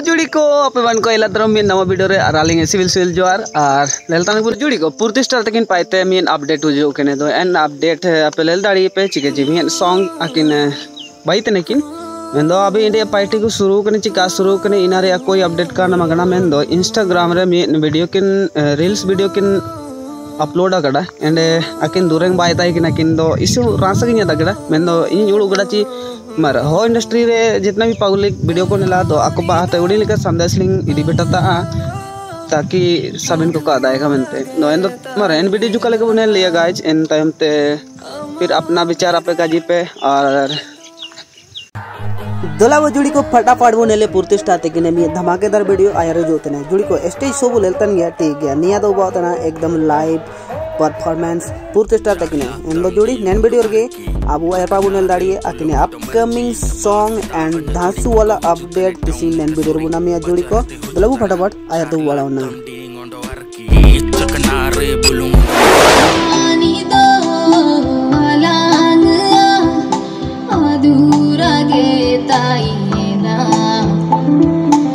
जुड़ी को अपे बन को नवा वीडियो रे रालिंग सिविल सिविल ज़ोर और लेलतान पुर जुड़ी को पूर्ति स्टार तकिन पाइते मीन अपडेट हो कने दो। एन अपडेट अपे लेल दाड़ी पे चिके जी मीन सॉन्ग नकिन मेन दो, अभी इंडिया पार्टी को शुरू कने चिका, शुरू कने इना कोई अपडेट का मगना मेन इंस्टाग्राम मीन वीडियो किन रील्स वीडियो किन अपलोड अकड़ा एंड अकिन दूरेंग बाय ताई किन अकिन दो। इसे दगड़ा मेन इन उड़ू गड़ा ची मर। हो इंडस्ट्री रे, जितना भी पब्लिक वीडियो को निला तो आपको बात है, उड़ी लेकर संदेश लिंग इडी बेटा ताकि सबिन को आदायगा मनते नो एंड मर एन वीडियो जो कल को ने लिया गाइज़ इन टाइम ते, फिर अपना विचार आपे काजी पे, और दोला वो जुड़ी को फटाफट वो नेले पूर्ति स्टार्ट के ने मी धमाकेदार वीडियो आया जोते ने। जुड़ी को स्टेज शो वो लेतन गया, ठीक गया। निया दो बात ना, एकदम लाइव परफॉर्मेंस पूर्ति स्टार तक इन जोड़ी, नैन वीडियो गे अब एपाबू नेल दाड़ी अकिने अपकमिंग सॉन्ग एंड धासु वाला अपडेट किसी नैन वीडियो बुना मिया जोड़ी को दलबू फटाफट आया तो वाला ना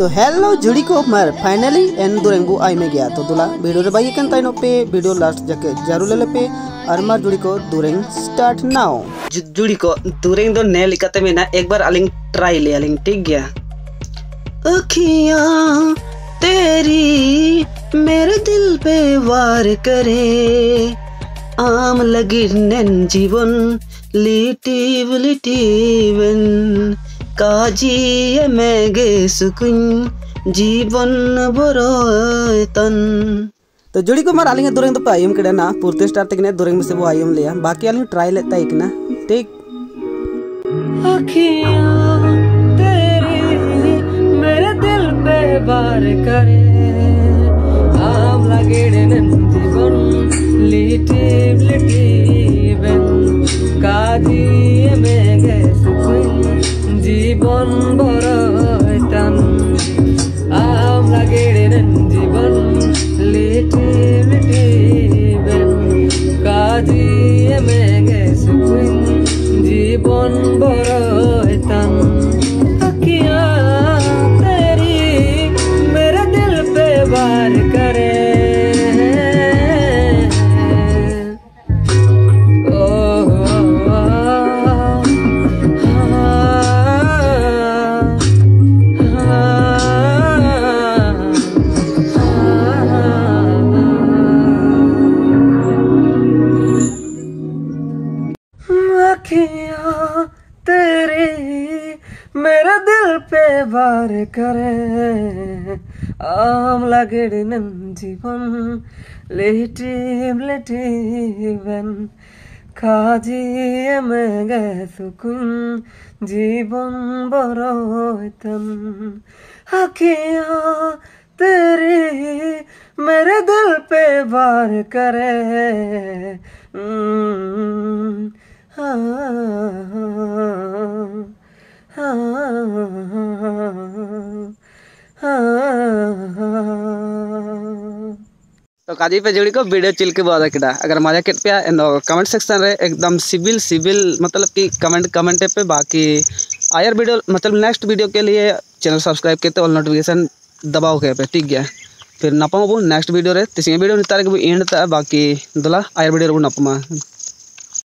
तो हेलो जुड़ी को मर फाइनली एन दुरेंगबू आई में गया। तो दुला, वीडियो रे भाई कन ताइनो पे, वीडियो लास्ट जाके ज़रूर ले ले पे। और मार जुड़ी को दुरेंग स्टार्ट नाउ जुड़ी को दुरेंग दो ने लिखते में ना एक बार अलिंग ट्राई ले, अलिंग, ठीक गया। अखियाँ तेरी मेरे दिल पे वार करे। आम लगी नैन जीवन, लिटिव, लिटिवन। काजी मेगे सुकुन जीवन बरोतन तो जुड़ी को मार आलिंग दुरेंग तो आयम कड़े ना पूर्ति स्टार तक ने दुरेंग में से वो आयम लिया। बाकी आलिंग ट्राई लेता है ना ठीक। तेरी मेरे दिल पे बार करे। can बार करे। आम लगे जीवन। लेटिव लेटिवन काजी में गए सुकुन। जीवन बरोतन अखियाँ तेरी मेरे दिल पे बार करे। तो काजी पे जोड़ी को वीडियो चिल के बाद किड़ा अगर मज़ा के पे कमेंट सेक्शन रे एकदम सिविल सिविल मतलब कि कमेंट कमेंट पे बाकी। आयर वीडियो मतलब नेक्स्ट वीडियो के लिए चैनल सब्सक्राइब करते ऑल नोटिफिकेशन दबाओ के पे, ठीक है? फिर नपामो नेक्स्ट वीडियो रे तीसरी वीडियो नितारे के एंड बाकी दुला आयर वीडियो नपमा